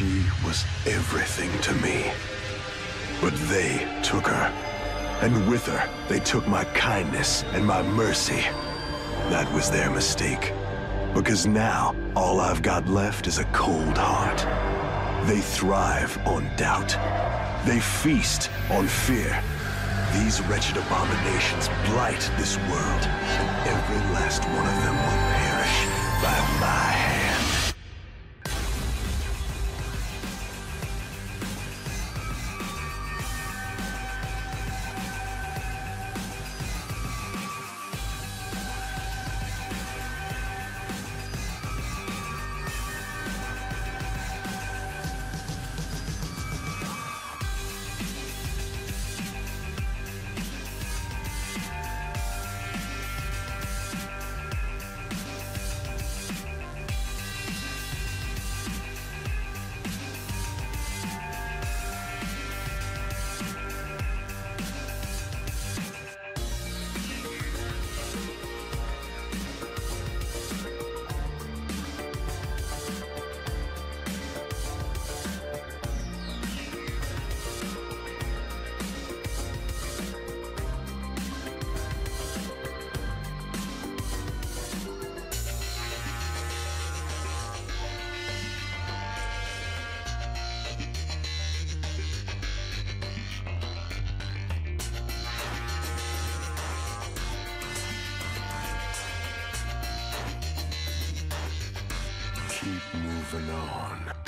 She was everything to me. But they took her. And with her, they took my kindness and my mercy. That was their mistake. Because now, all I've got left is a cold heart. They thrive on doubt. They feast on fear. These wretched abominations blight this world, and every last one of them Keep moving on.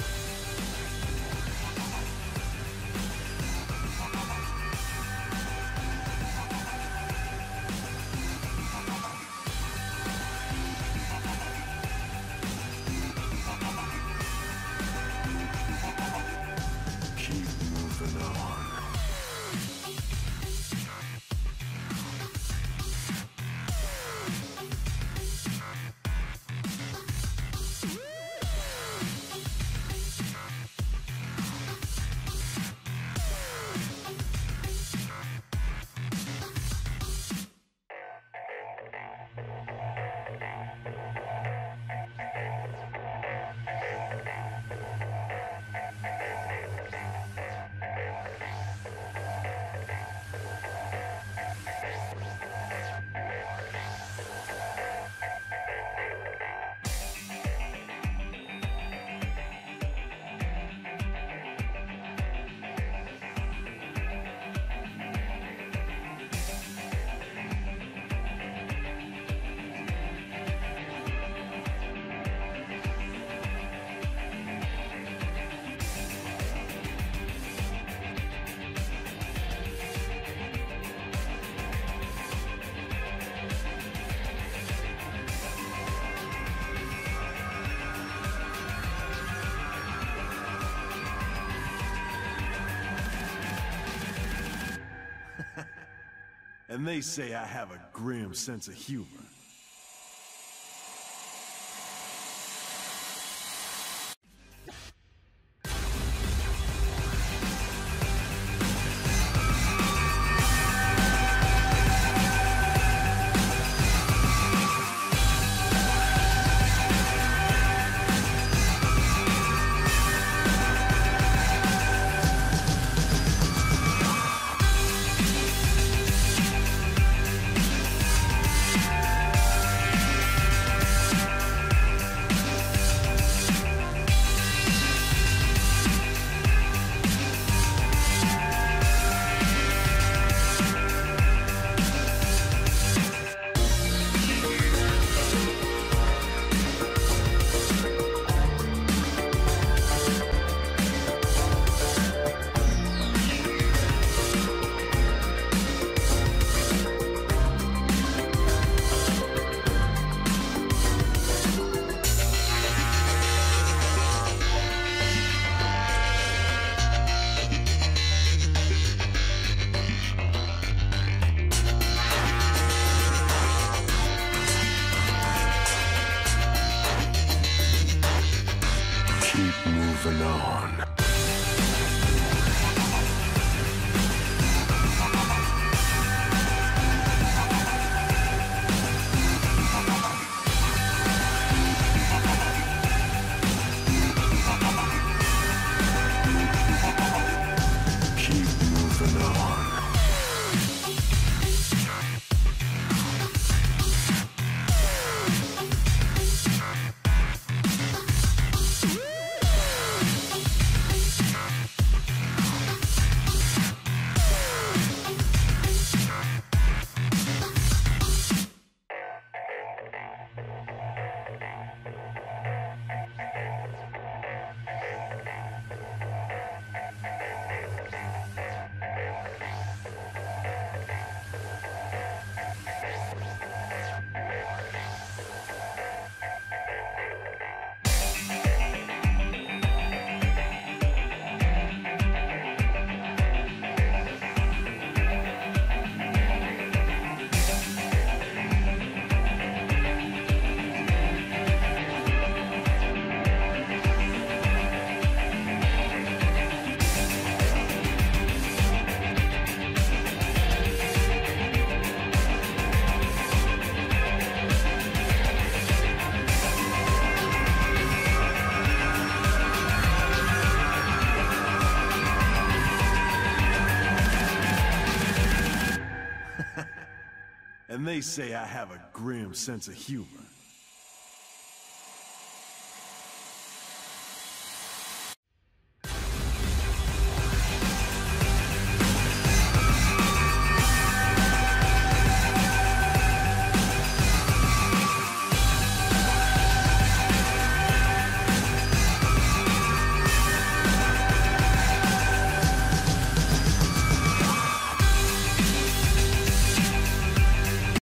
And they say I have a grim sense of humor. Keep moving on. And they say I have a grim sense of humor.